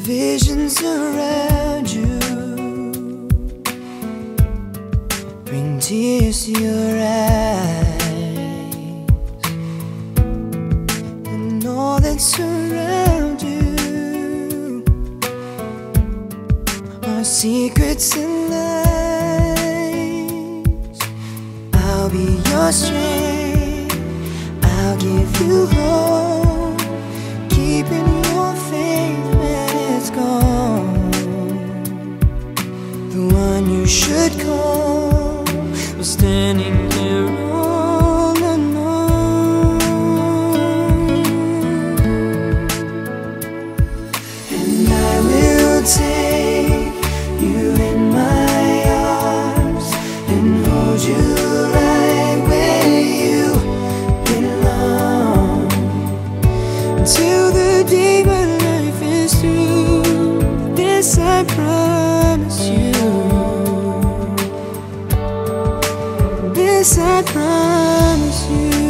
visions around you bring tears to your eyes, and all that surround you are secrets and lies. I'll be your strength. I'll give you hope, keeping you. The one you should call was standing here all alone. And I will take you in my arms and hold you right where you belong until the day my life is through. This I promise This I promise you.